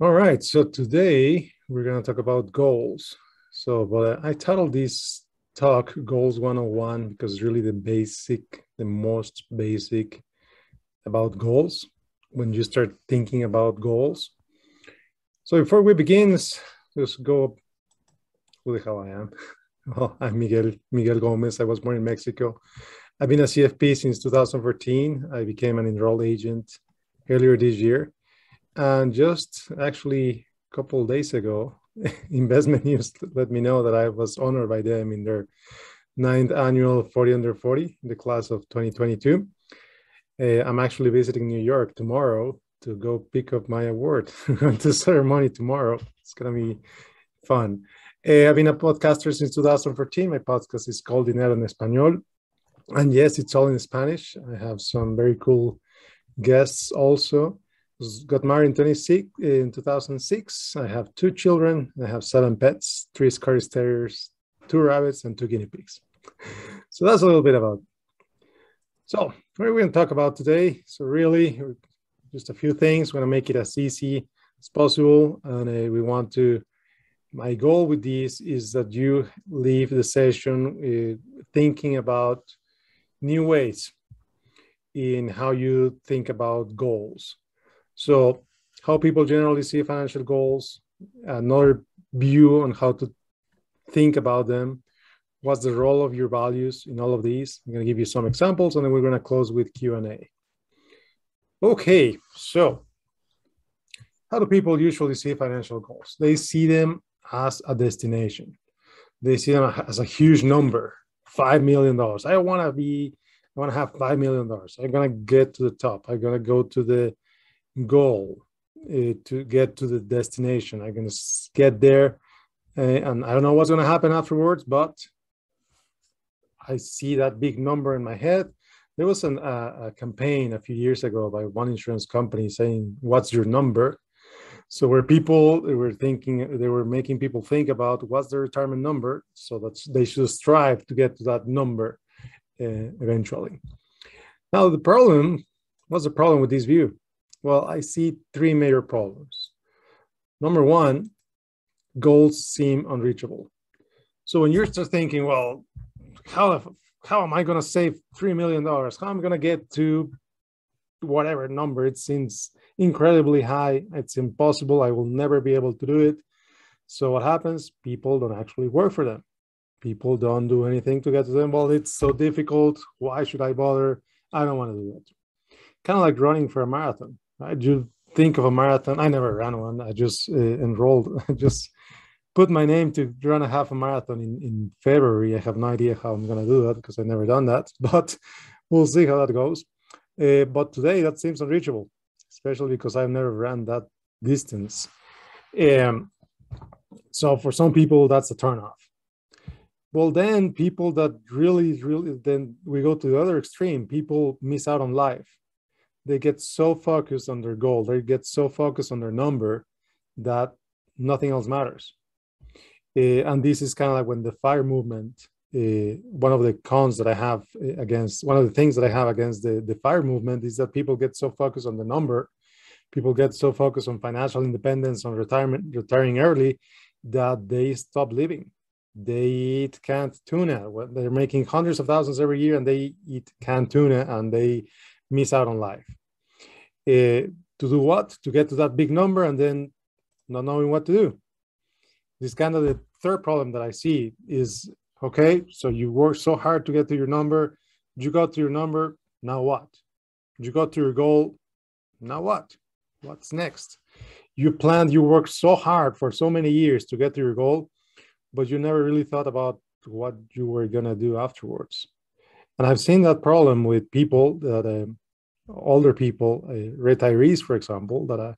All right. So today we're going to talk about goals. So, but I titled this talk Goals 101 because it's really the basic, the most basic about goals when you start thinking about goals. So, before we begin, let's just go who the hell I am. Well, oh, I'm Miguel Miguel Gomez. I was born in Mexico. I've been a CFP since 2014. I became an enrolled agent earlier this year. And just actually a couple days ago, Investment News let me know that I was honored by them in their ninth annual 40 under 40, the class of 2022. Uh, I'm actually visiting New York tomorrow to go pick up my award to ceremony tomorrow. It's gonna be fun. Uh, I've been a podcaster since 2014. My podcast is called Dinero en Español. And yes, it's all in Spanish. I have some very cool guests also got married in 26 in 2006 i have two children. I have seven pets three scottish terriers two rabbits and two guinea pigs. So that's a little bit about so what are we going to talk about today? So really just a few things. We're going to make it as easy as possible and uh, we want to my goal with this is that you leave the session uh, thinking about new ways in how you think about goals so, how people generally see financial goals, another view on how to think about them. What's the role of your values in all of these? I'm going to give you some examples, and then we're going to close with Q and A. Okay, so how do people usually see financial goals? They see them as a destination. They see them as a huge number, five million dollars. I want to be, I want to have five million dollars. I'm gonna get to the top. I'm gonna go to the goal uh, to get to the destination. I'm going to get there, uh, and I don't know what's going to happen afterwards, but I see that big number in my head. There was an, uh, a campaign a few years ago by one insurance company saying, "What's your number?" So where people were thinking, they were making people think about what's their retirement number, so that they should strive to get to that number uh, eventually. Now the problem, what's the problem with this view? Well, I see three major problems. Number one, goals seem unreachable. So when you're just thinking, well, how how am I going to save three million dollars? How am I going to get to whatever number? It seems incredibly high. It's impossible. I will never be able to do it. So what happens? People don't actually work for them. People don't do anything to get to them. Well, it's so difficult. Why should I bother? I don't want to do it. Kind of like running for a marathon. I do think of a marathon. I never ran one. I just uh, enrolled. I just put my name to run a half a marathon in, in February. I have no idea how I'm going to do that because I've never done that, but we'll see how that goes. Uh, but today that seems unreachable, especially because I've never ran that distance. Um, so for some people, that's a turnoff. Well, then people that really, really, then we go to the other extreme. People miss out on life they get so focused on their goal, they get so focused on their number that nothing else matters. Uh, and this is kind of like when the fire movement, uh, one of the cons that I have eh, against, one of the things that I have against the, the fire movement is that people get so focused on the number, people get so focused on financial independence, on retirement, retiring early, that they stop living. They eat canned tuna. They're making hundreds of thousands every year and they eat canned tuna and they miss out on life. Uh, to do what? To get to that big number and then not knowing what to do. This kind of the third problem that I see is okay, so you work so hard to get to your number, you got to your number, now what? You got to your goal, now what? What's next? You planned, you worked so hard for so many years to get to your goal, but you never really thought about what you were gonna do afterwards. And I've seen that problem with people that uh, older people, uh, retirees, for example, that I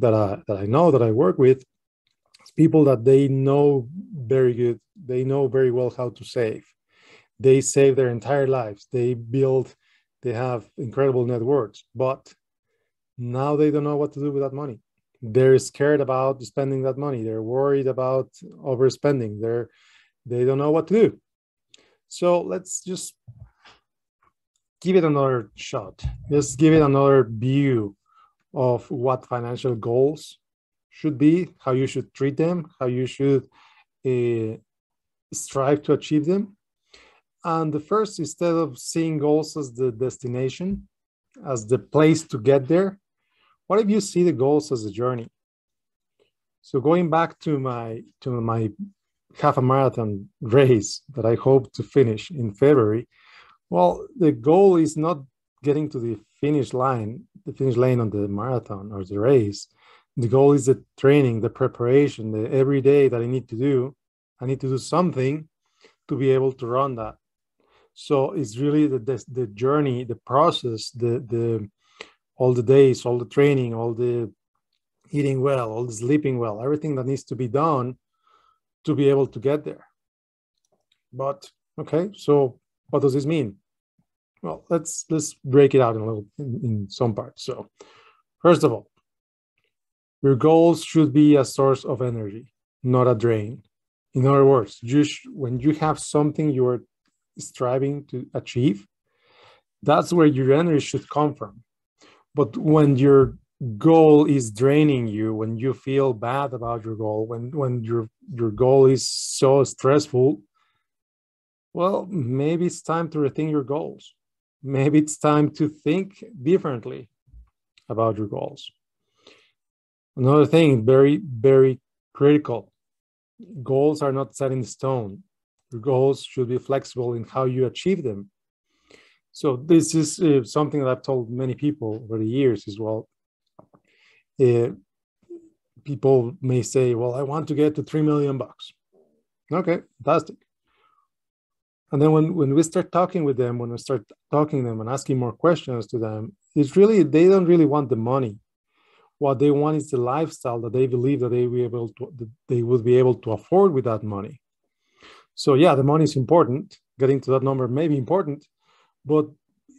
that I that I know that I work with, people that they know very good, they know very well how to save. They save their entire lives. They build, they have incredible networks, but now they don't know what to do with that money. They're scared about spending that money. They're worried about overspending. They're they don't know what to do. So let's just give it another shot. Just give it another view of what financial goals should be, how you should treat them, how you should uh, strive to achieve them. And the first, instead of seeing goals as the destination, as the place to get there, what if you see the goals as a journey? So going back to my to my half a marathon race that I hope to finish in February, well, the goal is not getting to the finish line, the finish line on the marathon or the race. The goal is the training, the preparation, the every day that I need to do. I need to do something to be able to run that. So it's really the the, the journey, the process, the the all the days, all the training, all the eating well, all the sleeping well, everything that needs to be done to be able to get there. But okay, so what does this mean? Well, let's let's break it out in a little in, in some parts. So, first of all, your goals should be a source of energy, not a drain. In other words, you when you have something you are striving to achieve, that's where your energy should come from. But when your goal is draining you, when you feel bad about your goal, when when your your goal is so stressful, well, maybe it's time to rethink your goals. Maybe it's time to think differently about your goals. Another thing, very, very critical goals are not set in stone. Your goals should be flexible in how you achieve them. So, this is uh, something that I've told many people over the years as well. Uh, people may say, Well, I want to get to 3 million bucks. Okay, fantastic. And then when, when we start talking with them, when we start talking to them and asking more questions to them, it's really, they don't really want the money. What they want is the lifestyle that they believe that they be able to, they would be able to afford with that money. So yeah, the money is important. Getting to that number may be important, but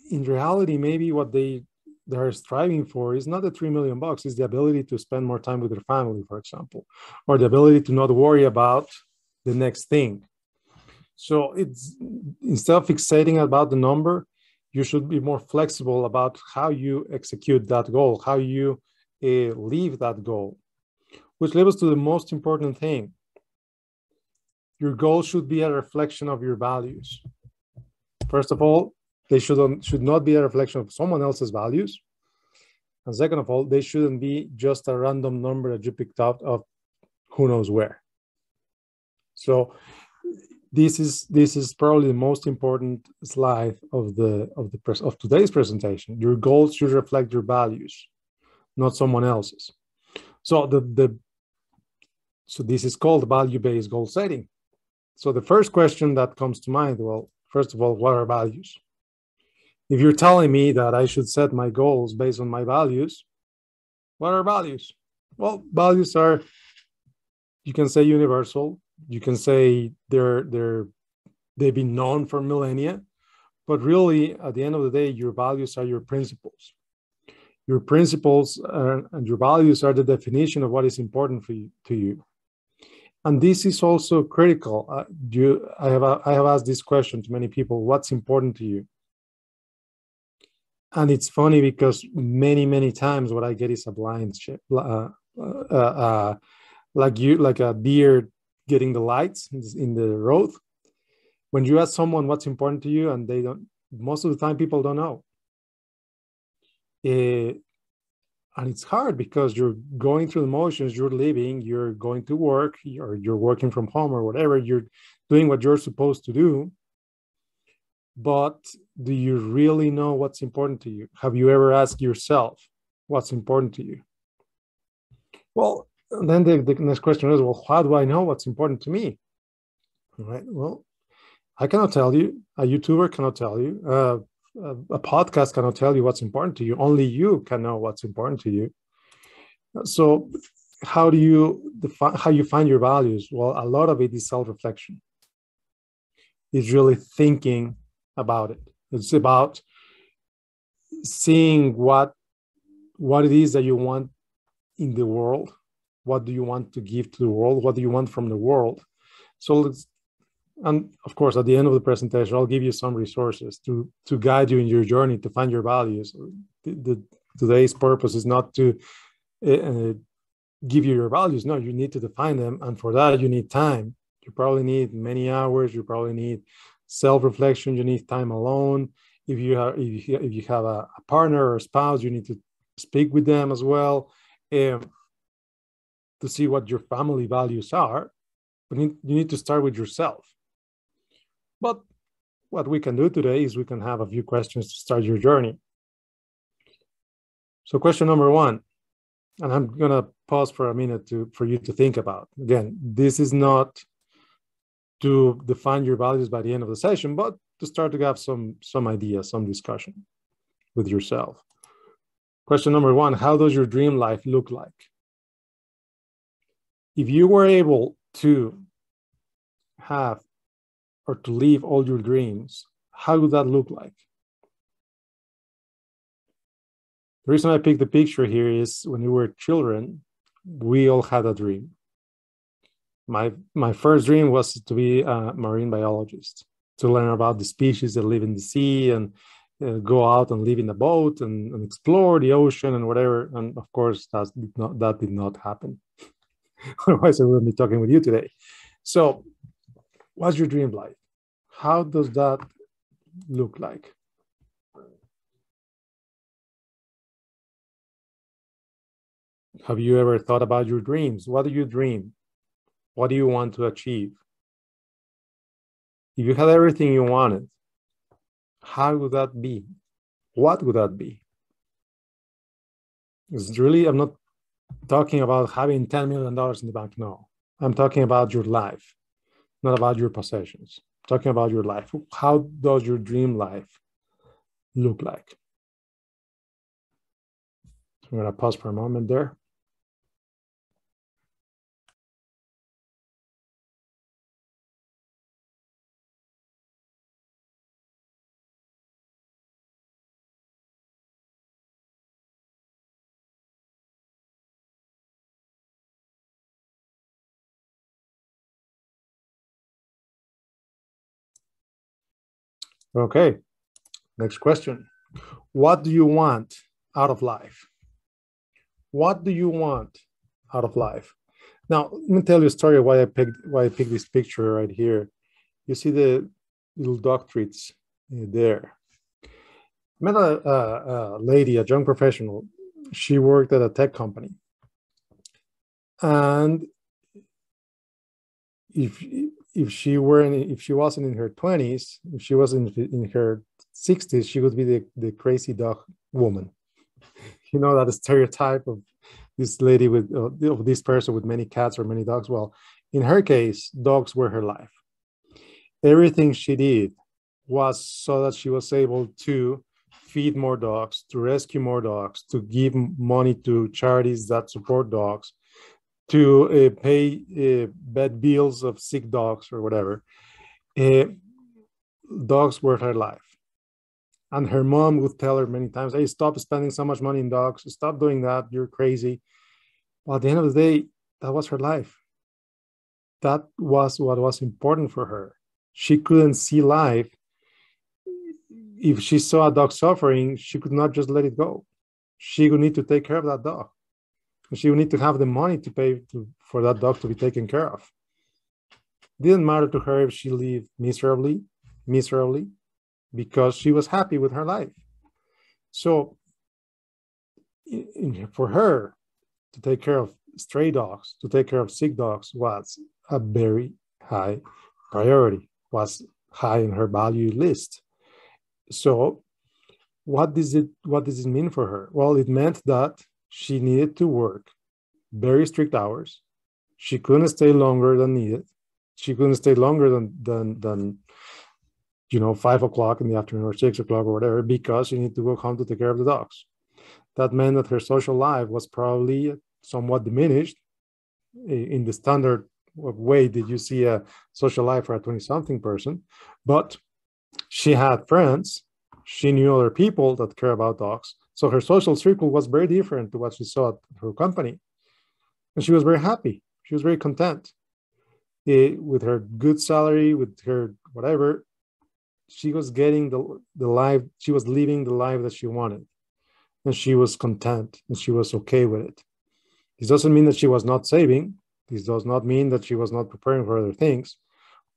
in reality, maybe what they they're striving for is not the three million bucks, it's the ability to spend more time with their family, for example, or the ability to not worry about the next thing so it's instead of fixating about the number, you should be more flexible about how you execute that goal, how you uh, leave that goal, which leads us to the most important thing. Your goal should be a reflection of your values. First of all, they should, should not be a reflection of someone else's values. And second of all, they shouldn't be just a random number that you picked out of who knows where. So this is this is probably the most important slide of the of the press of today's presentation. Your goals should reflect your values not someone else's. So the the so this is called value-based goal setting. So the first question that comes to mind well first of all what are values? If you're telling me that i should set my goals based on my values what are values? Well values are you can say universal you can say they're they're they've been known for millennia but really at the end of the day your values are your principles. Your principles are, and your values are the definition of what is important for you to you. And this is also critical. Uh, you, I, have, I have asked this question to many people what's important to you? And it's funny because many many times what i get is a blind ship uh, uh, uh, like you like a deer getting the lights in the road. When you ask someone what's important to you and they don't most of the time people don't know. Uh, and it's hard because you're going through the motions you're living you're going to work or you're working from home or whatever you're doing what you're supposed to do. But do you really know what's important to you? Have you ever asked yourself what's important to you? Well and then the, the next question is, well, how do I know what's important to me? Right. Well, I cannot tell you. A YouTuber cannot tell you. Uh, a, a podcast cannot tell you what's important to you. Only you can know what's important to you. So, how do you define how you find your values? Well, a lot of it is self-reflection. It's really thinking about it. It's about seeing what what it is that you want in the world what do you want to give to the world what do you want from the world so let's and of course at the end of the presentation i'll give you some resources to to guide you in your journey to find your values the, the today's purpose is not to uh, give you your values. No, you need to define them. And for that, you need time. You probably need many hours. You probably need self reflection. You need time alone. If you have, if you, if you have a, a partner or a spouse, you need to speak with them as well um, to see what your family values are. But you need to start with yourself. But what we can do today is we can have a few questions to start your journey. So, question number one, and I'm gonna pause for a minute to for you to think about. Again, this is not to define your values by the end of the session, but to start to have some some ideas, some discussion with yourself. Question number one: How does your dream life look like? If you were able to have or to live all your dreams, how would that look like? The reason I picked the picture here is when we were children, we all had a dream. My my first dream was to be a marine biologist, to learn about the species that live in the sea and uh, go out and live in a boat and, and, explore the ocean and whatever. And of course, that did not that did not happen. Otherwise, I wouldn't be talking with you today. So, what's your dream life? How does that look like? Have you ever thought about your dreams? What do you dream? What do you want to achieve? If you had everything you wanted, how would that be? What would that be? It's really, I'm not talking about having $10 million in the bank. No, I'm talking about your life, not about your possessions. I'm talking about your life. How does your dream life look like? I'm going to pause for a moment there. Okay, next question. What do you want out of life? What do you want out of life? Now, let me tell you a story why I picked why I picked this picture right here. You see the little dog treats uh, there. I met a, a, a lady, a young professional. She worked at a tech company, and if if she weren't if she wasn't in her 20s if she wasn't in her 60s she would be the, the crazy dog woman. You know that stereotype of this lady with uh, of this person with many cats or many dogs. Well in her case dogs were her life. Everything she did was so that she was able to feed more dogs to rescue more dogs to give money to charities that support dogs to uh, pay uh, bad bills of sick dogs or whatever. Uh, dogs were her life. And her mom would tell her many times, hey, stop spending so much money in dogs. Stop doing that. You're crazy. Well, at the end of the day, that was her life. That was what was important for her. She couldn't see life. If she saw a dog suffering, she could not just let it go. She would need to take care of that dog she would need to have the money to pay to, for that dog to be taken care of. Didn't matter to her if she lived miserably, miserably, because she was happy with her life. So, in, in, for her to take care of stray dogs, to take care of sick dogs, was a very high priority, was high in her value list. So, what does it what does it mean for her? Well, it meant that she needed to work very strict hours. She couldn't stay longer than needed. She couldn't stay longer than than than you know five o'clock in the afternoon or six o'clock or whatever because she needed to go home to take care of the dogs. That meant that her social life was probably somewhat diminished in the standard way that you see a social life for a 20 something person. But she had friends, she knew other people that care about dogs. So her social circle was very different to what she saw at her company. And she was very happy. She was very content it, with her good salary, with her whatever. She was getting the, the life, she was living the life that she wanted. And she was content and she was okay with it. This doesn't mean that she was not saving. This does not mean that she was not preparing for other things,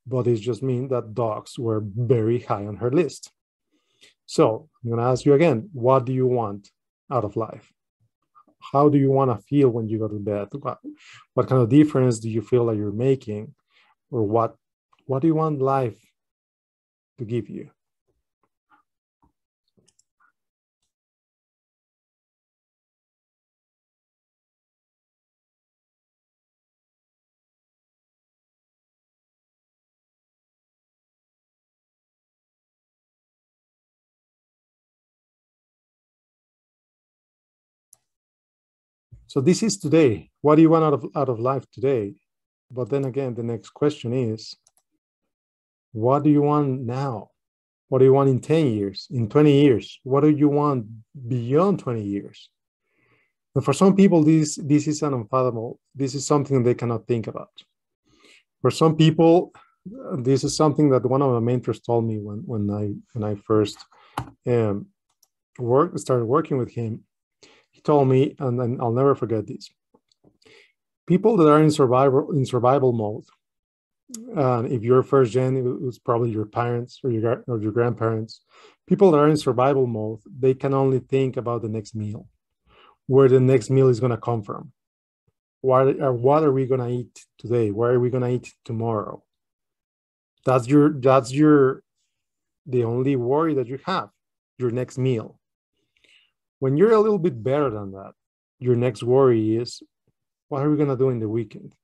but it just means that dogs were very high on her list. So I'm going to ask you again what do you want out of life? How do you want to feel when you go to bed? What, what kind of difference do you feel that you're making? Or what, what do you want life to give you? So this is today. What do you want out of, out of life today? But then again, the next question is, what do you want now? What do you want in 10 years, in 20 years? What do you want beyond 20 years? And for some people, this, this is unfathomable. This is something they cannot think about. For some people, this is something that one of my mentors told me when, when I when I first um, work, started working with him told me, and, and I'll never forget this. People that are in survival in survival mode, and if you're first gen, it was probably your parents or your or your grandparents. People that are in survival mode, they can only think about the next meal, where the next meal is going to come from. What are, uh, what are we going to eat today? Where are we going to eat tomorrow? That's your that's your the only worry that you have, your next meal. When you're a little bit better than that, your next worry is what are we going to do in the weekend?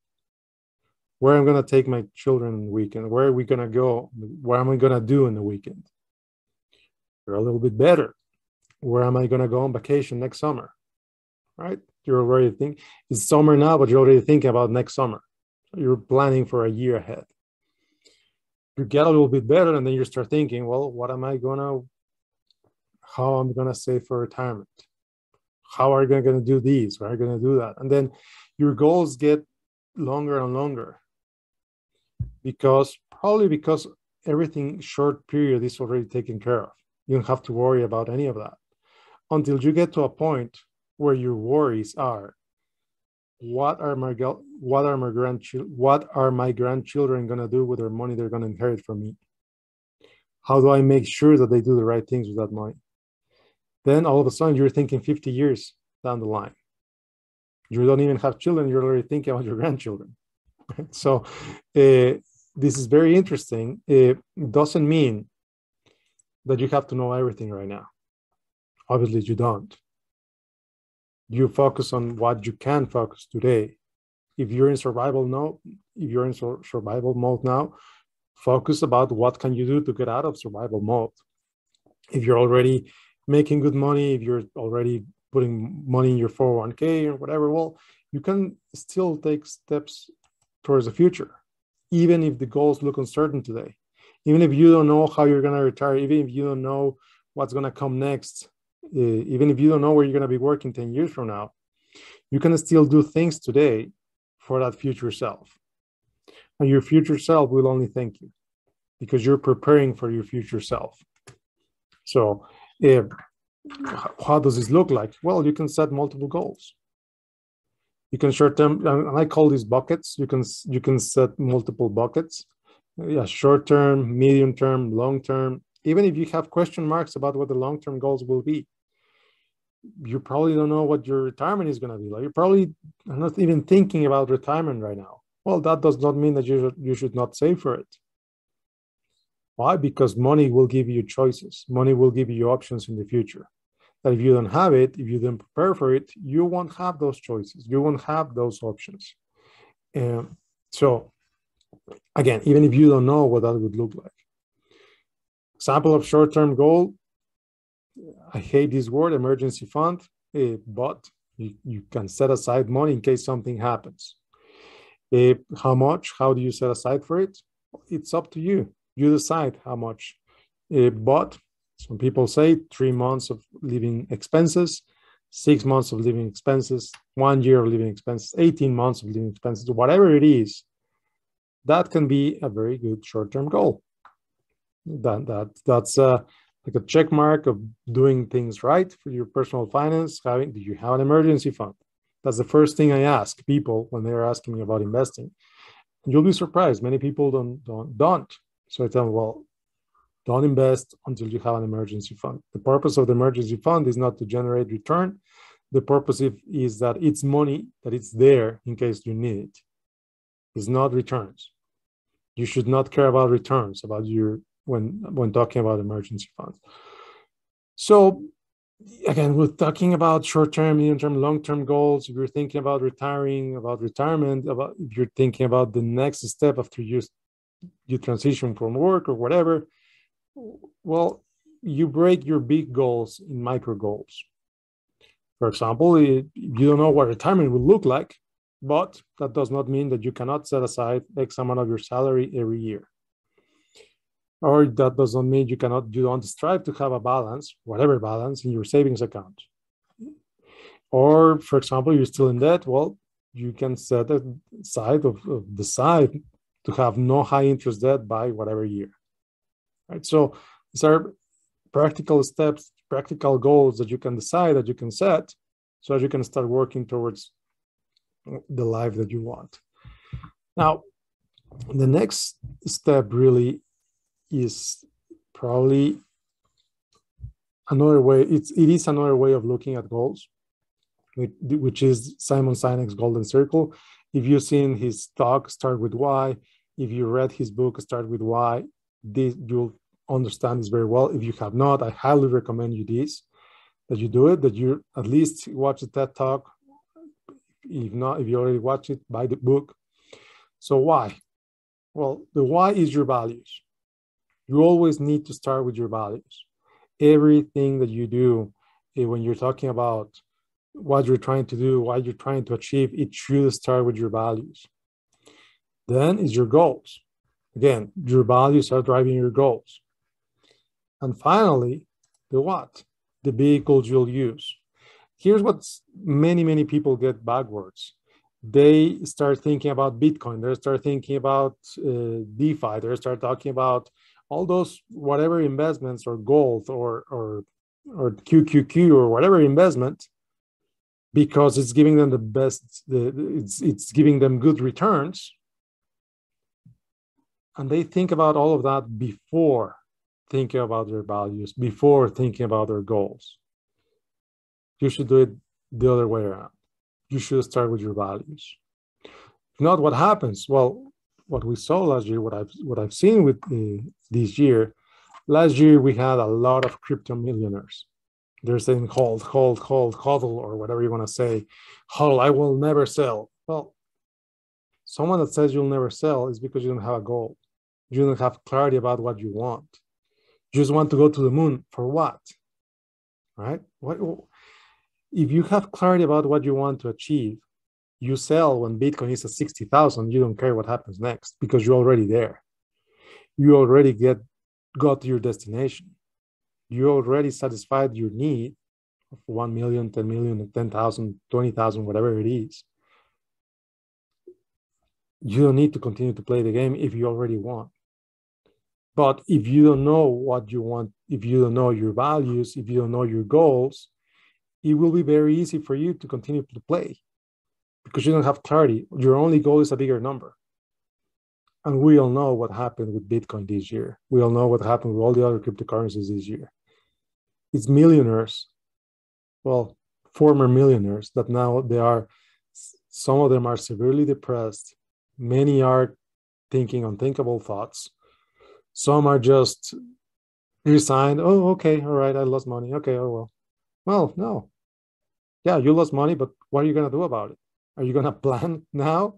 Where am I going to take my children in the weekend? Where are we going to go? What am I going to do in the weekend? You're a little bit better. Where am I going to go on vacation next summer? Right? You're already thinking it's summer now, but you're already thinking about next summer. You're planning for a year ahead. You get a little bit better, and then you start thinking, well, what am I going to how I'm going to save for retirement. How are you going to do these? How are you going to do that? And then your goals get longer and longer because probably because everything short period is already taken care of. You don't have to worry about any of that until you get to a point where your worries are what are my what are my grandchildren what are my grandchildren going to do with their money they're going to inherit from me how do i make sure that they do the right things with that money then all of a sudden you're thinking 50 years down the line. You don't even have children, you're already thinking about your grandchildren. so uh, this is very interesting. It doesn't mean that you have to know everything right now. Obviously, you don't. You focus on what you can focus today. If you're in survival mode, if you're in survival mode now, focus about what can you do to get out of survival mode. If you're already making good money, if you're already putting money in your 401k or whatever, well, you can still take steps towards the future, even if the goals look uncertain today. Even if you don't know how you're going to retire, even if you don't know what's going to come next, uh, even if you don't know where you're going to be working 10 years from now, you can still do things today for that future self. And your future self will only thank you because you're preparing for your future self. So if, how does this look like? Well, you can set multiple goals. You can short term, and I call these buckets. You can you can set multiple buckets. Yeah, short term, medium term, long term. Even if you have question marks about what the long term goals will be, you probably don't know what your retirement is going to be like. You're probably not even thinking about retirement right now. Well, that does not mean that you should, you should not save for it. Why? Because money will give you choices. Money will give you options in the future. That if you don't have it, if you don't prepare for it, you won't have those choices. You won't have those options. And so, again, even if you don't know what that would look like. Example of short-term goal. I hate this word, emergency fund, uh, but you, you can set aside money in case something happens. Uh, how much? How do you set aside for it? It's up to you you decide how much. Uh, but some people say three months of living expenses, six months of living expenses, one year of living expenses, 18 months of living expenses, whatever it is, that can be a very good short-term goal. That, that that's uh, like a check mark of doing things right for your personal finance. Having do you have an emergency fund? That's the first thing I ask people when they're asking me about investing. You'll be surprised. Many people don't don't don't. So I tell them, well, don't invest until you have an emergency fund. The purpose of the emergency fund is not to generate return. The purpose is that it's money that it's there in case you need it. It's not returns. You should not care about returns about your when when talking about emergency funds. So again, we're talking about short-term, medium-term, long-term goals. If you're thinking about retiring, about retirement, about if you're thinking about the next step after you you transition from work or whatever, well, you break your big goals in micro goals. For example, you don't know what retirement will look like, but that does not mean that you cannot set aside X amount of your salary every year. Or that does not mean you cannot, you don't strive to have a balance, whatever balance, in your savings account. Or, for example, you're still in debt. Well, you can set aside of, of the side to have no high interest debt by whatever year right? So these are practical steps, practical goals that you can decide that you can set so that you can start working towards the life that you want. Now, the next step really is probably another way, it's, it is another way of looking at goals, which is Simon Sinek's Golden Circle. If you've seen his talk, Start With Why, if you read his book, Start With Why, this, you'll understand this very well. If you have not, I highly recommend you this, that you do it, that you at least watch the TED Talk. If not, if you already watch it, buy the book. So why? Well, the why is your values. You always need to start with your values. Everything that you do eh, when you're talking about what you're trying to do, what you're trying to achieve, it should start with your values. Then is your goals. Again, your values are driving your goals. And finally, the what, the vehicles you'll use. Here's what many, many people get backwards. They start thinking about Bitcoin, they start thinking about uh, DeFi, they start talking about all those whatever investments or gold or, or, or QQQ or whatever investment because it's giving them the best, it's, it's giving them good returns. And they think about all of that before thinking about their values before thinking about their goals. You should do it the other way around. You should start with your values. If not, what happens? Well, what we saw last year, what I've what I've seen with uh, this year, last year we had a lot of crypto millionaires. They're saying hold, hold, hold, hodl, or whatever you want to say. Hodl, I will never sell. Well, someone that says you'll never sell is because you don't have a goal. You don't have clarity about what you want You just want to go to the moon for what? Right? What if you have clarity about what you want to achieve, you sell when Bitcoin is at 60,000, you don't care what happens next because you're already there. You already get got to your destination. You already satisfied your need of 1 million, 10 million, 10,000, 20,000, whatever it is. You don't need to continue to play the game if you already won. But if you don't know what you want, if you don't know your values, if you don't know your goals, it will be very easy for you to continue to play because you don't have clarity. Your only goal is a bigger number. And we all know what happened with Bitcoin this year. We all know what happened with all the other cryptocurrencies this year. It's millionaires, well, former millionaires that now they are, some of them are severely depressed. Many are thinking unthinkable thoughts some are just resigned. Oh, okay, all right, I lost money. Okay, oh well. Well, no. Yeah, you lost money, but what are you going to do about it? Are you going to plan now?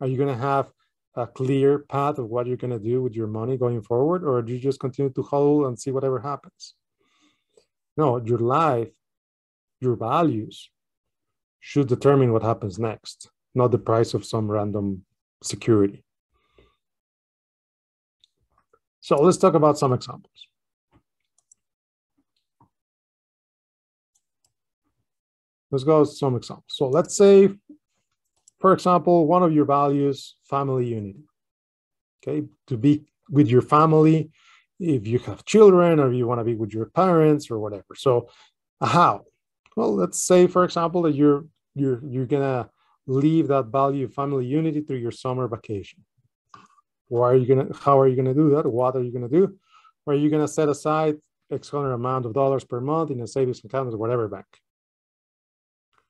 Are you going to have a clear path of what you're going to do with your money going forward? Or do you just continue to hold and see whatever happens? No, your life, your values should determine what happens next, not the price of some random security. So let's talk about some examples. Let's go some examples. So let's say, for example, one of your values, family unity. Okay, to be with your family, if you have children or you want to be with your parents or whatever. So how? Well, let's say, for example, that you're you're you're gonna leave that value of family unity through your summer vacation. Why are you gonna? How are you gonna do that? What are you gonna do? Are you gonna set aside X hundred amount of dollars per month in a savings account or whatever bank?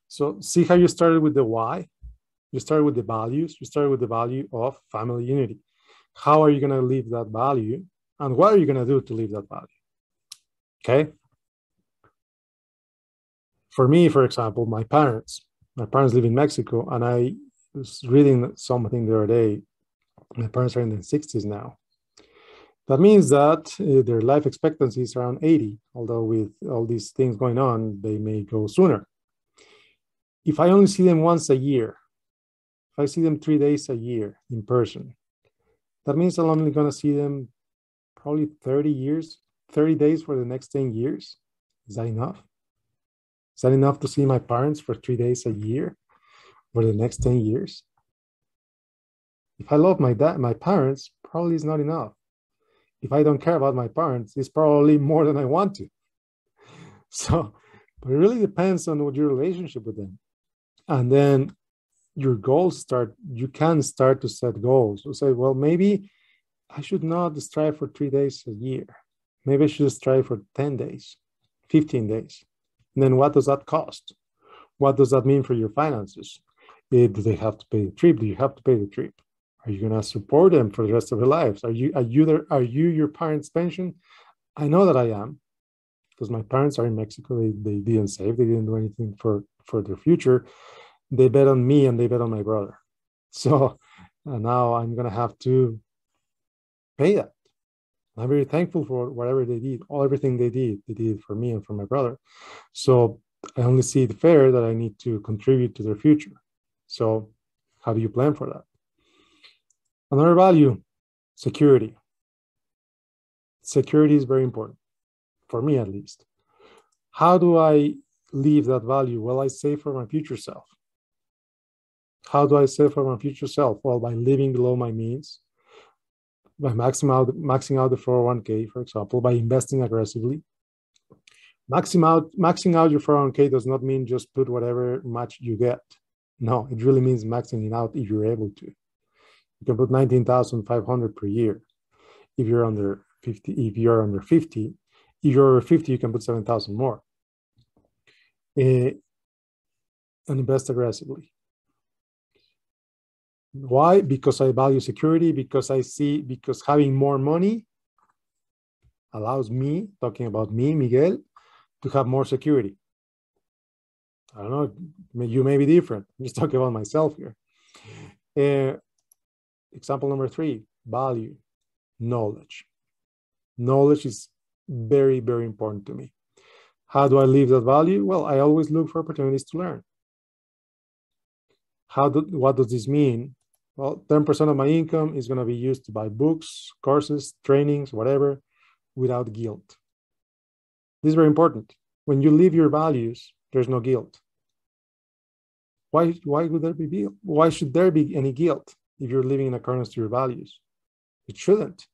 So see how you started with the why. You started with the values. You started with the value of family unity. How are you gonna leave that value, and what are you gonna do to leave that value? Okay. For me, for example, my parents, my parents live in Mexico, and I was reading something the other day. My parents are in their 60s now. That means that uh, their life expectancy is around 80, although with all these things going on, they may go sooner. If I only see them once a year, if I see them three days a year in person, that means I'm only going to see them probably 30 years, 30 days for the next 10 years. Is that enough? Is that enough to see my parents for three days a year for the next 10 years? If I love my dad, my parents, probably is not enough. If I don't care about my parents, it's probably more than I want to. So, but it really depends on what your relationship with them. And then your goals start, you can start to set goals. So say, well, maybe I should not strive for three days a year. Maybe I should strive for 10 days, 15 days. And then what does that cost? What does that mean for your finances? Eh, do they have to pay the trip? Do you have to pay the trip? Are you gonna support them for the rest of their lives? Are you are you there, are you your parents' pension? I know that I am, because my parents are in Mexico. They, they didn't save, they didn't do anything for, for their future. They bet on me and they bet on my brother. So uh, now I'm gonna have to pay that. I'm very thankful for whatever they did, all everything they did, they did for me and for my brother. So I only see it fair that I need to contribute to their future. So how do you plan for that? Another value, security. Security is very important, for me at least. How do I leave that value? Well, I save for my future self. How do I save for my future self? Well, by living below my means, by maxing out, maxing out the 401k, for example, by investing aggressively. Maxing out, maxing out your 401k does not mean just put whatever much you get. No, it really means maxing it out if you're able to. You can put 19,500 per year. If you're under 50, if you're under 50, if you're over 50, you can put 7,000 more. Uh, and invest aggressively. Why? Because I value security, because I see, because having more money allows me, talking about me, Miguel, to have more security. I don't know, you may be different. I'm just talking about myself here. Uh, example number three value, knowledge. Knowledge is very, very important to me. How do I leave that value? Well, I always look for opportunities to learn. How do, what does this mean? Well, 10% of my income is going to be used to buy books, courses, trainings, whatever, without guilt. This is very important. When you live your values, there's no guilt. Why, why would there be guilt? Why should there be any guilt if you're living in accordance to your values? It shouldn't.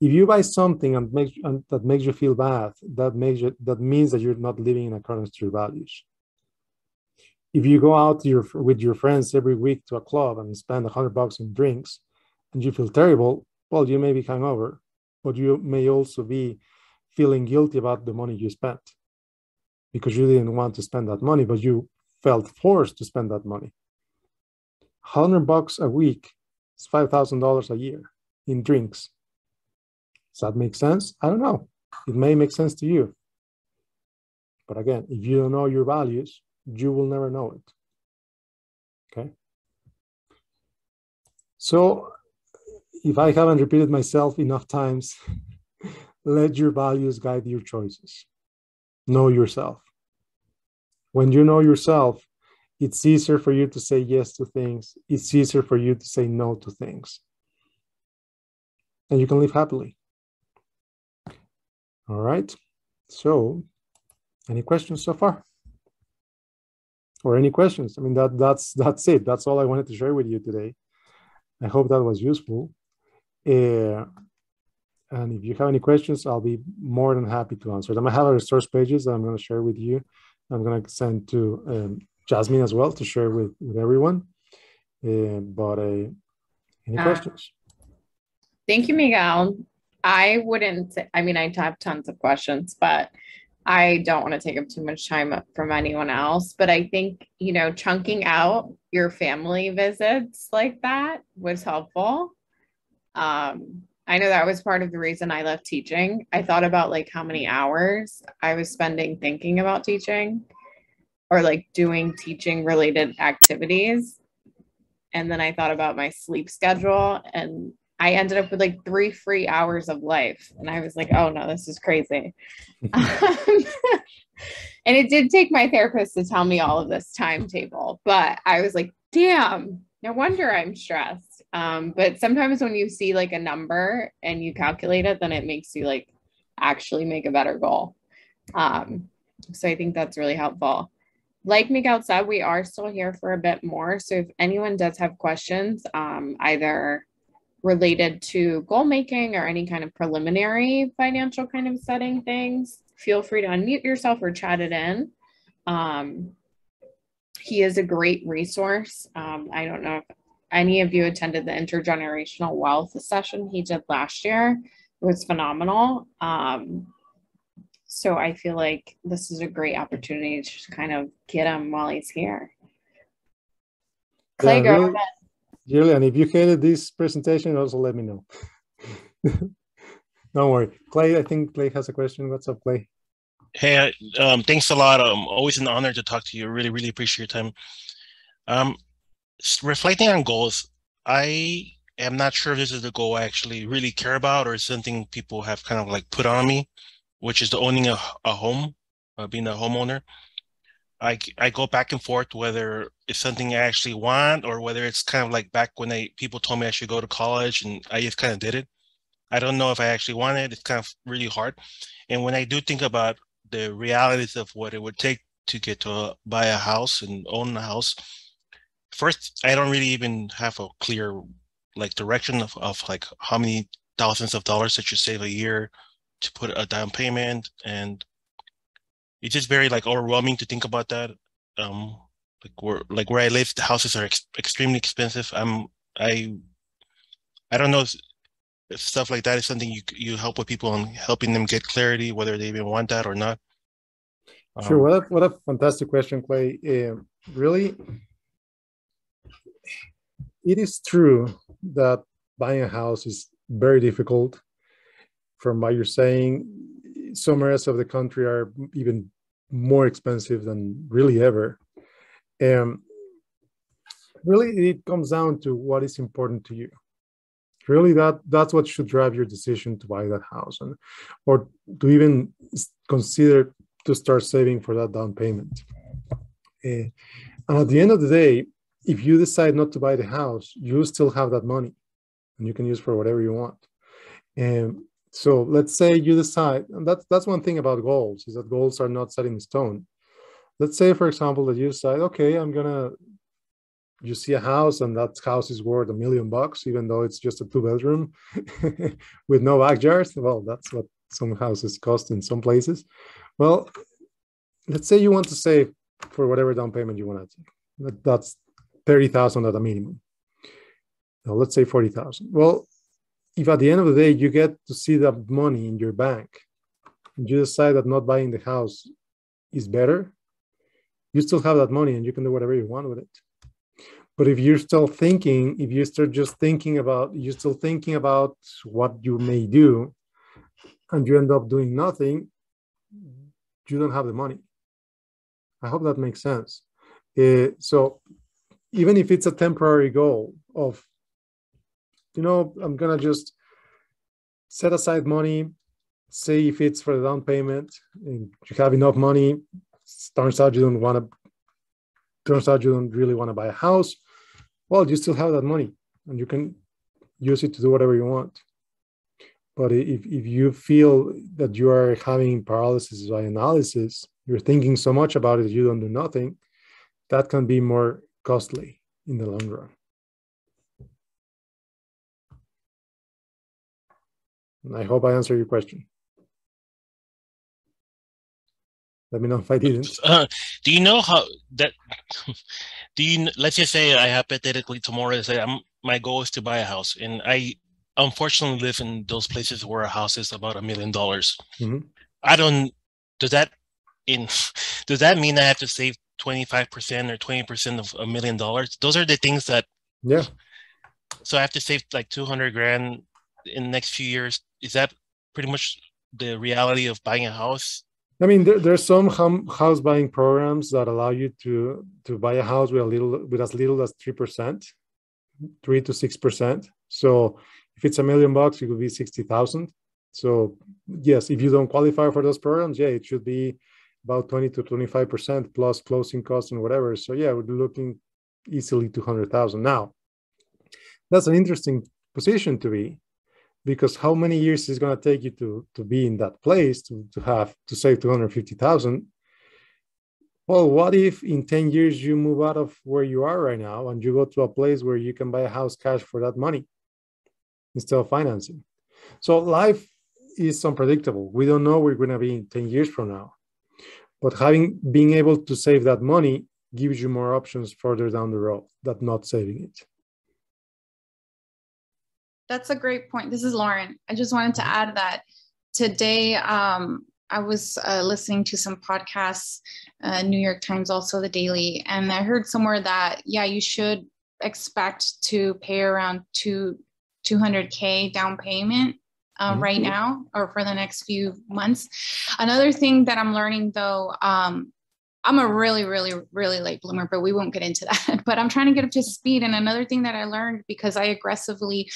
If you buy something and, makes, and that makes you feel bad, that makes you, that means that you're not living in accordance to your values if you go out your, with your friends every week to a club and spend a hundred bucks in drinks and you feel terrible, well, you may be hungover, but you may also be feeling guilty about the money you spent because you didn't want to spend that money, but you felt forced to spend that money. Hundred bucks a week is five thousand dollars a year in drinks. Does that make sense? I don't know. It may make sense to you. But again, if you don't know your values, you will never know it. Okay. So if I haven't repeated myself enough times, let your values guide your choices. Know yourself. When you know yourself, it's easier for you to say yes to things. It's easier for you to say no to things. And you can live happily. All right. So, any questions so far? Or any questions. I mean, that that's that's it. That's all I wanted to share with you today. I hope that was useful. Uh, and if you have any questions, I'll be more than happy to answer them. I have a resource pages that I'm going to share with you. I'm going to send to um, Jasmine as well to share with, with everyone. Uh, but uh, any uh, questions? Thank you, Miguel. I wouldn't, I mean, I have tons of questions, but I don't want to take up too much time from anyone else. But I think, you know, chunking out your family visits like that was helpful. Um, I know that was part of the reason I left teaching. I thought about like how many hours I was spending thinking about teaching or like doing teaching related activities. And then I thought about my sleep schedule and I ended up with like three free hours of life. And I was like, oh no, this is crazy. um, and it did take my therapist to tell me all of this timetable, but I was like, damn, no wonder I'm stressed. Um, but sometimes when you see like a number and you calculate it, then it makes you like actually make a better goal. Um, so I think that's really helpful. Like Miguel said, we are still here for a bit more. So if anyone does have questions, um, either related to goal making or any kind of preliminary financial kind of setting things, feel free to unmute yourself or chat it in. Um, he is a great resource. Um, I don't know if any of you attended the intergenerational wealth session he did last year, it was phenomenal. Um, so I feel like this is a great opportunity to just kind of get him while he's here. Clay, go ahead. Julian, if you hated this presentation, also let me know. Don't worry. Clay, I think Clay has a question. What's up, Clay? Hey, um, thanks a lot. Um, always an honor to talk to you. I really, really appreciate your time. Um, reflecting on goals, I am not sure if this is the goal I actually really care about or something people have kind of like put on me, which is the owning a, a home, uh, being a homeowner. I, I go back and forth whether it's something I actually want or whether it's kind of like back when I people told me I should go to college and I just kind of did it. I don't know if I actually want it. It's kind of really hard. And when I do think about the realities of what it would take to get to a, buy a house and own a house, first i don't really even have a clear like direction of, of like how many thousands of dollars that you save a year to put a down payment and it's just very like overwhelming to think about that um like where like where i live the houses are ex- extremely expensive. I'm i i don't know if, if, stuff like that is something you you help with people and helping them get clarity whether they even want that or not. Sure. Um, what a, what a fantastic question clay. Uh, really it is true that buying a house is very difficult. From what you're saying, some areas of the country are even more expensive than really ever. And really, it comes down to what is important to you. Really, that that's what should drive your decision to buy that house, and or to even consider to start saving for that down payment. Uh, and at the end of the day, if you decide not to buy the house, you still have that money and you can use for whatever you want. And so let's say you decide, and that's that's one thing about goals is that goals are not set in stone. Let's say, for example, that you decide, okay, I'm gonna you see a house and that house is worth a million bucks, even though it's just a two bedroom with no backyards. Well, that's what some houses cost in some places. Well, let's say you want to save for whatever down payment you want to take. That's 30,000 at a minimum. Now, let's say 40,000. Well, if at the end of the day you get to see that money in your bank and you decide that not buying the house is better, you still have that money and you can do whatever you want with it. But if you're still thinking, if you start just thinking about, you're still thinking about what you may do and you end up doing nothing, you don't have the money. I hope that makes sense. Uh, so even if it's a temporary goal of you know i'm gonna just set aside money say if it's for the down payment and you have enough money turns out you don't want to turns out you don't really want to buy a house well you still have that money and you can use it to do whatever you want but if, if you feel that you are having paralysis by analysis you're thinking so much about it you don't do nothing that can be more costly in the long run. I hope I answered your question. Let me know if I didn't. Uh, do you know how that? Do you let's just say I hypothetically tomorrow say I'm my goal is to buy a house, and I unfortunately live in those places where a house is about a million dollars. Mhm. I don't. Does that in? Does that mean I have to save twenty five percent or twenty percent of a million dollars? Those are the things that. Yeah. So I have to save like two hundred grand in the next few years. Is that pretty much the reality of buying a house? I mean, there, there's some house buying programs that allow you to to buy a house with a little with as little as three percent, three to six percent. So if it's a million bucks, it could be sixty thousand. So yes, if you don't qualify for those programs, yeah, it should be about twenty to twenty five percent plus closing costs and whatever. So yeah, we're looking easily two hundred thousand. Now, that's an interesting position to be because how many years is going to take you to to be in that place to, to have to save 250000 well what if in 10 years you move out of where you are right now and you go to a place where you can buy a house cash for that money instead of financing? So life is unpredictable. We don't know where we're going to be in 10 years from now. But having being able to save that money gives you more options further down the road than not saving it That's a great point. This is Lauren. I just wanted to add that today um, I was uh, listening to some podcasts, uh, New York Times, also the Daily, and I heard somewhere that yeah, you should expect to pay around two 200k down payment um, right now or for the next few months. Another thing that I'm learning though, um, I'm a really, really, really late bloomer, but we won't get into that. but I'm trying to get up to speed. And another thing that I learned because I aggressively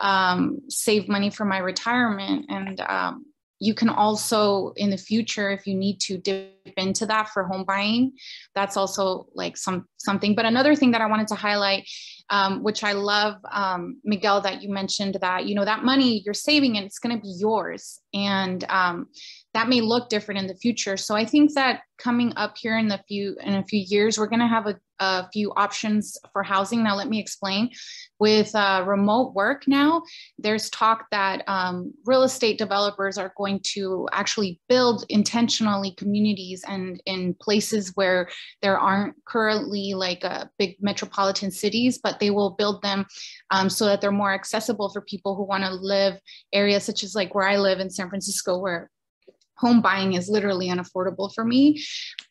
um, save money for my retirement, and um, you can also in the future, if you need to dip into that for home buying, that's also like some something. But another thing that I wanted to highlight, um, which I love, um, Miguel, that you mentioned that you know that money you're saving and it's going to be yours, and um, that may look different in the future. So I think that coming up here in the few in a few years, we're going to have a, a, few options for housing. Now, let me explain. With uh, remote work now, there's talk that um, real estate developers are going to actually build intentionally communities and in places where there aren't currently like uh, big metropolitan cities, but they will build them um, so that they're more accessible for people who want to live areas such as like where I live in San Francisco, where home buying is literally unaffordable for me.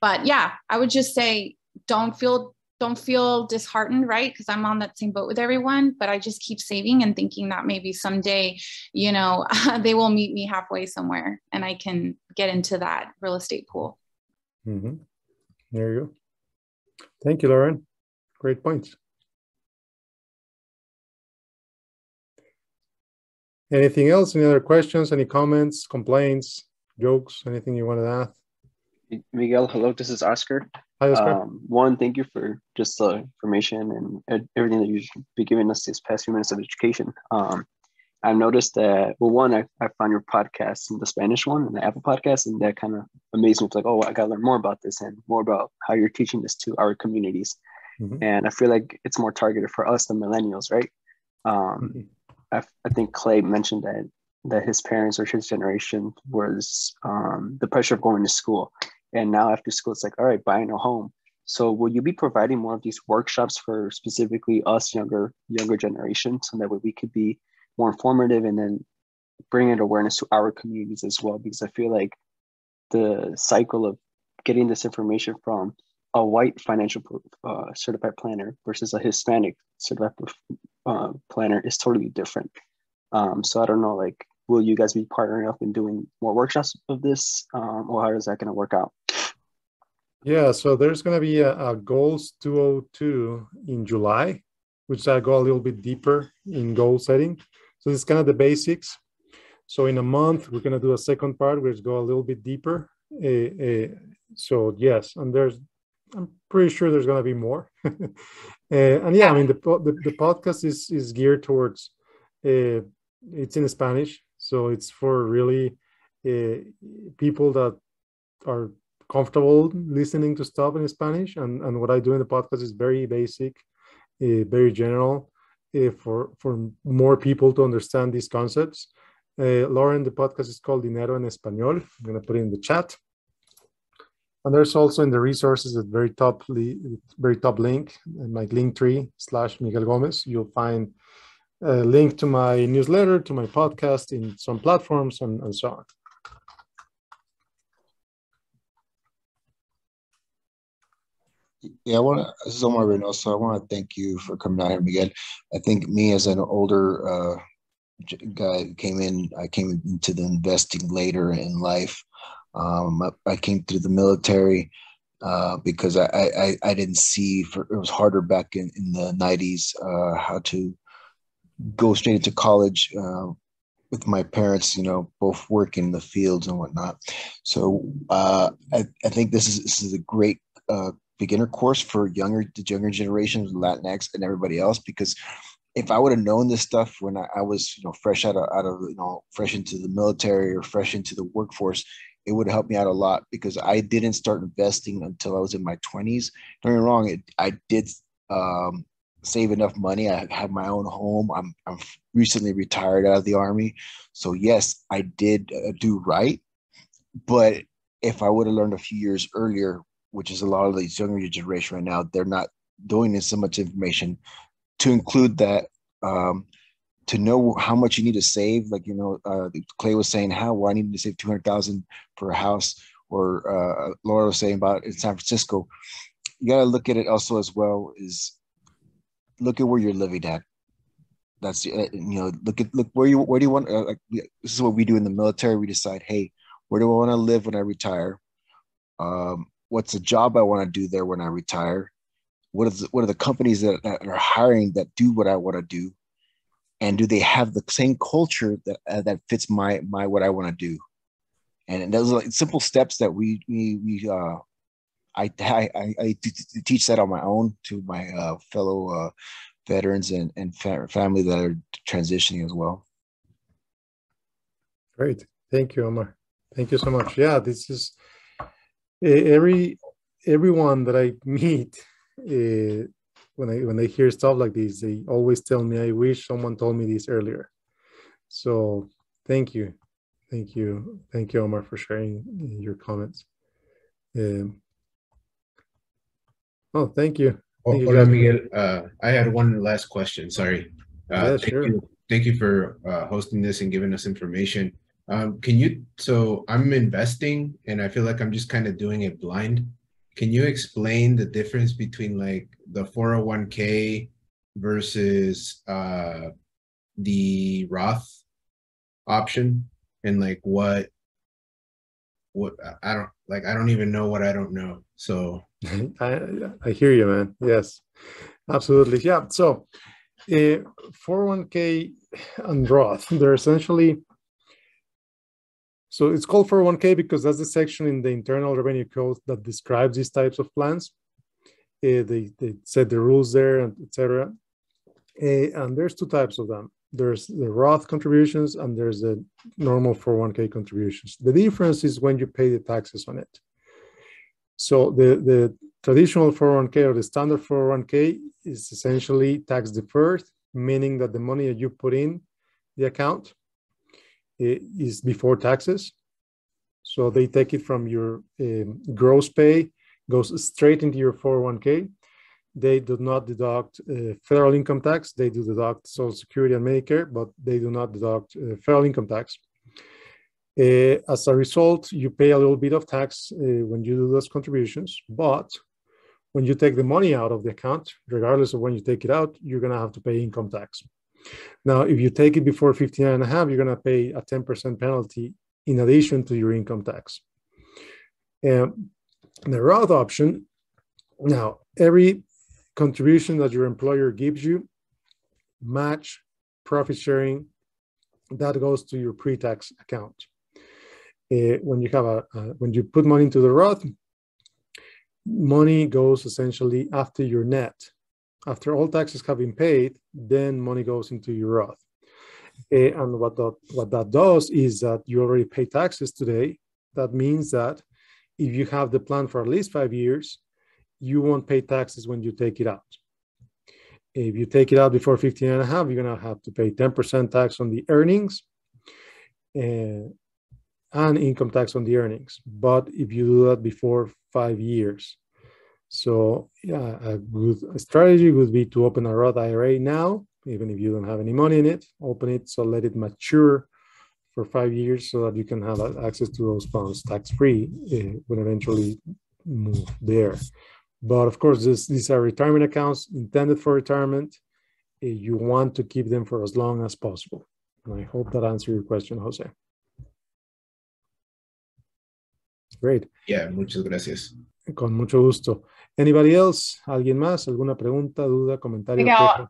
But yeah, I would just say don't feel don't feel disheartened, right? Because I'm on that same boat with everyone, but I just keep saving and thinking that maybe someday, you know, they will meet me halfway somewhere and I can get into that real estate pool. Mm-hmm. There you go. Thank you, Lauren. Great points. Anything else? Any other questions? Any comments, complaints, jokes? Anything you want to add? Miguel, hello. This is Oscar. Hi, Oscar. Um, one, thank you for just the information and everything that you've been giving us these past few minutes of education. Um, I've noticed that, well, one, I, I found your podcast in the Spanish one and the Apple podcast, and that kind of amazed me. It's like, oh, I got to learn more about this and more about how you're teaching this to our communities. Mm-hmm. And I feel like it's more targeted for us, the millennials, right? Um, mm-hmm. I, I think Clay mentioned that that his parents or his generation was um, the pressure of going to school. And now after school, it's like, all right, buying a home. So will you be providing more of these workshops for specifically us younger younger generation so that way we could be more informative and then bring an awareness to our communities as well? Because I feel like the cycle of getting this information from a white financial uh, certified planner versus a Hispanic certified uh, planner is totally different. Um, so I don't know, like, will you guys be partnering up and doing more workshops of this, um, or how is that going to work out? Yeah, so there's going to be a, a, Goals 202 in July, which I go a little bit deeper in goal setting. So it's kind of the basics. So in a month, we're going to do a second part, which go a little bit deeper. Uh, uh, so yes, and there's, I'm pretty sure there's going to be more. uh, and yeah, I mean the, the, the podcast is is geared towards it's in Spanish, so it's for really uh, people that are comfortable listening to stuff in Spanish. And, and what I do in the podcast is very basic, uh, very general uh, for, for more people to understand these concepts. Lauren, the podcast is called Dinero en Español. I'm going to put it in the chat. And there's also in the resources at very top, very top link, in my link tree slash Miguel Gomez. You'll find link to my newsletter, to my podcast in some platforms, and, and so on. Yeah, I want to. This is Omar Reynoso. I want to thank you for coming out here, Miguel. I think me as an older uh, guy came in. I came into the investing later in life. Um, I, I, came through the military uh, because I, I, I didn't see for it was harder back in, in the 90s uh, how to go straight into college uh, with my parents, you know, both working in the fields and whatnot. So uh, I, I think this is this is a great uh, beginner course for younger the younger generations, Latinx, and everybody else because if I would have known this stuff when I, I, was, you know, fresh out of, out of, you know, fresh into the military or fresh into the workforce, it would help me out a lot because I didn't start investing until I was in my 20s. Don't get me wrong, it, I did um, save enough money. I have my own home. I'm, I'm recently retired out of the army. So, yes, I did uh, do right. But if I would have learned a few years earlier, which is a lot of these younger generation right now, they're not doing this so much information to include that um, to know how much you need to save. Like you know, uh, Clay was saying how well, I need to save two hundred thousand for a house, or uh, Laura was saying about in San Francisco. You got to look at it also as well is look at where you're living at. That's uh, you know look at look where you where do you want uh, like this is what we do in the military. We decide, hey, where do I want to live when I retire? Um, what's the job I want to do there when I retire? What is what are the companies that, that are hiring that do what I want to do, and do they have the same culture that uh, that fits my my what I want to do? And those are like simple steps that we we, we uh, I, I, I, teach that on my own to my uh, fellow uh, veterans and, and fa- family that are transitioning as well. Great. Thank you, Omar. Thank you so much. Yeah, this is every everyone that I meet uh, when I when they hear stuff like this, they always tell me, "I wish someone told me this earlier." So thank you, thank you, thank you, Omar, for sharing your comments. Um, oh, thank you. Thank Hola, you, Miguel. Uh, I had one last question. Sorry. Uh, yeah, thank sure. You, thank you for uh, hosting this and giving us information. Um, can you? So I'm investing, and I feel like I'm just kind of doing it blind can you explain the difference between like the 401k versus uh, the Roth option and like what what I don't like I don't even know what I don't know. So I I hear you, man. Yes, absolutely. Yeah. So, uh, 401k and Roth, they're essentially so it's called 401k because that's the section in the Internal Revenue Code that describes these types of plans. Uh, they, they set the rules there, and etc. Uh, and there's two types of them. There's the Roth contributions and there's the normal 401k contributions. The difference is when you pay the taxes on it. So the, the traditional 401k or the standard 401k is essentially tax deferred, meaning that the money that you put in the account is before taxes. So they take it from your um, gross pay, goes straight into your 401k. They do not deduct uh, federal income tax. They do deduct Social Security and Medicare, but they do not deduct uh, federal income tax. Uh, as a result, you pay a little bit of tax uh, when you do those contributions, but when you take the money out of the account, regardless of when you take it out, you're going to have to pay income tax. Now, if you take it before 59 and a half, you're going to pay a 10% penalty in addition to your income tax. And the Roth option, now every contribution that your employer gives you, match, profit sharing, that goes to your pre-tax account. Uh, when you have a uh, when you put money into the Roth, money goes essentially after your net after all taxes have been paid, then money goes into your Roth. Eh, and what that, what that does is that you already pay taxes today. That means that if you have the plan for at least five years, you won't pay taxes when you take it out. If you take it out before 15 and a half, you're going to have to pay 10% tax on the earnings. And and income tax on the earnings. But if you do that before five years, so yeah, a good strategy would be to open a Roth IRA now, even if you don't have any money in it. Open it, so let it mature for five years, so that you can have access to those funds tax free uh, when eventually move there. But of course, this, these are retirement accounts intended for retirement. Uh, you want to keep them for as long as possible. And I hope that answered your question, Jose. Great. Yeah, muchas gracias. Con mucho gusto. Anybody else? ¿Alguien más? ¿Alguna pregunta, duda, comentario? Miguel,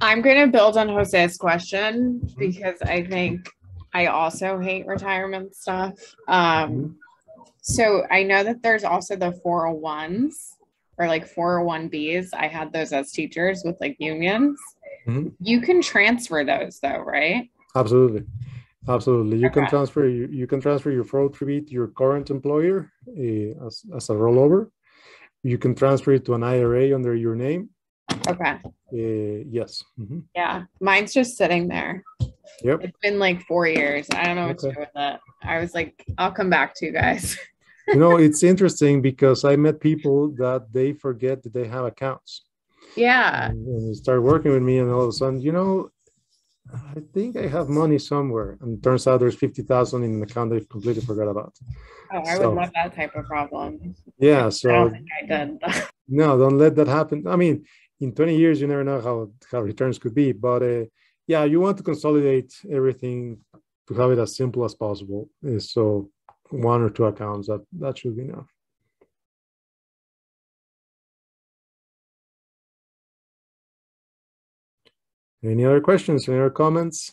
I'm going to build on Jose's question mm-hmm. because I think I also hate retirement stuff. Um, mm-hmm. So I know that there's also the 401s or like 401bs. I had those as teachers with like unions. Mm-hmm. You can transfer those though, right? Absolutely. Absolutely. You okay. can transfer you, you can transfer your 403b to your current employer uh, as, as a rollover. You can transfer it to an IRA under your name. Okay. Uh, yes. Mm-hmm. Yeah. Mine's just sitting there. Yep. It's been like four years. I don't know what okay. to do with it. I was like, I'll come back to you guys. you know, it's interesting because I met people that they forget that they have accounts. Yeah. And, and they start working with me, and all of a sudden, you know, I think I have money somewhere, and turns out there's fifty thousand in an account I completely forgot about. Oh, I so, would love that type of problem. Yeah, so I don't think I did. no, don't let that happen. I mean, in twenty years, you never know how how returns could be, but uh, yeah, you want to consolidate everything to have it as simple as possible. Uh, so one or two accounts that that should be enough. Any other questions? Any other comments?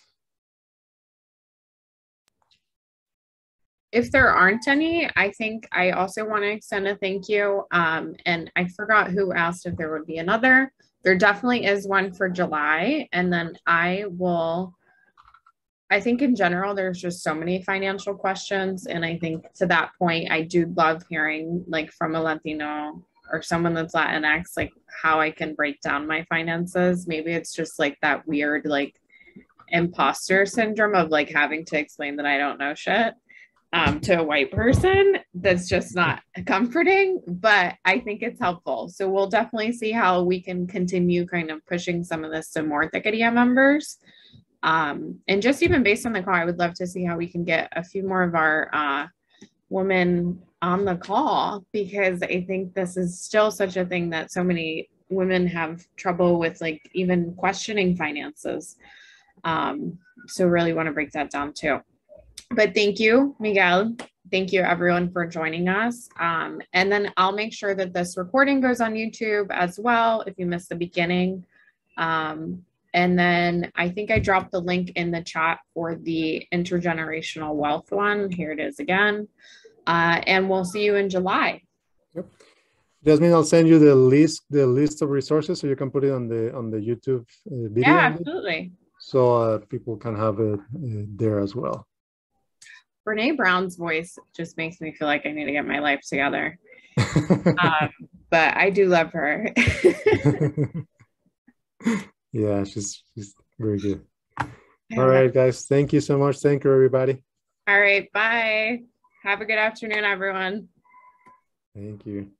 If there aren't any, I think I also want to extend a thank you. Um, and I forgot who asked if there would be another. There definitely is one for July. And then I will, I think in general, there's just so many financial questions. And I think to that point, I do love hearing like from a Latino or someone that's Latinx, like how I can break down my finances. Maybe it's just like that weird, like imposter syndrome of like having to explain that I don't know shit um, to a white person. That's just not comforting, but I think it's helpful. So we'll definitely see how we can continue kind of pushing some of this to more Techqueria members. Um, and just even based on the call, I would love to see how we can get a few more of our uh, women on the call because I think this is still such a thing that so many women have trouble with, like even questioning finances. Um, so really want to break that down too. But thank you, Miguel. Thank you everyone for joining us. Um, and then I'll make sure that this recording goes on YouTube as well if you missed the beginning. Um, and then I think I dropped the link in the chat for the intergenerational wealth one. Here it is again. Uh, and we'll see you in July. Yep. Jasmine, I'll send you the list, the list of resources, so you can put it on the on the YouTube uh, video. Yeah, absolutely. So uh, people can have it uh, there as well. Brene Brown's voice just makes me feel like I need to get my life together. um, but I do love her. yeah, she's she's very good. All right, guys. Thank you so much. Thank you, everybody. All right. Bye. Have a good afternoon, everyone. Thank you.